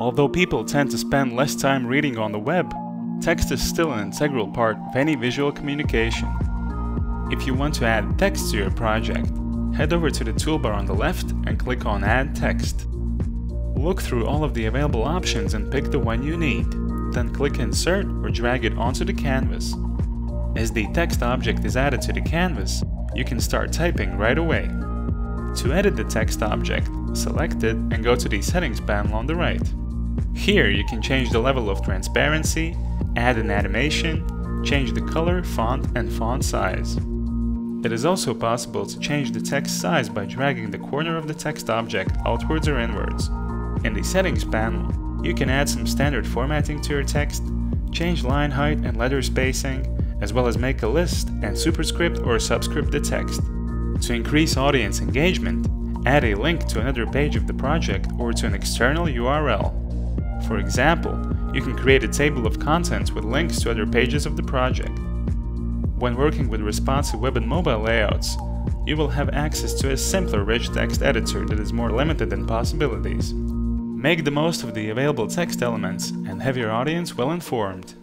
Although people tend to spend less time reading on the web, text is still an integral part of any visual communication. If you want to add text to your project, head over to the toolbar on the left and click on Add Text. Look through all of the available options and pick the one you need, then click Insert or drag it onto the canvas. As the text object is added to the canvas, you can start typing right away. To edit the text object, select it and go to the Settings panel on the right. Here you can change the level of transparency, add an animation, change the color, font and font size. It is also possible to change the text size by dragging the corner of the text object outwards or inwards. In the Settings panel, you can add some standard formatting to your text, change line height and letter spacing, as well as make a list and superscript or subscript the text. To increase audience engagement, add a link to another page of the project or to an external URL. For example, you can create a table of contents with links to other pages of the project. When working with responsive web and mobile layouts, you will have access to a simpler rich text editor that is more limited in possibilities. Make the most of the available text elements and have your audience well informed.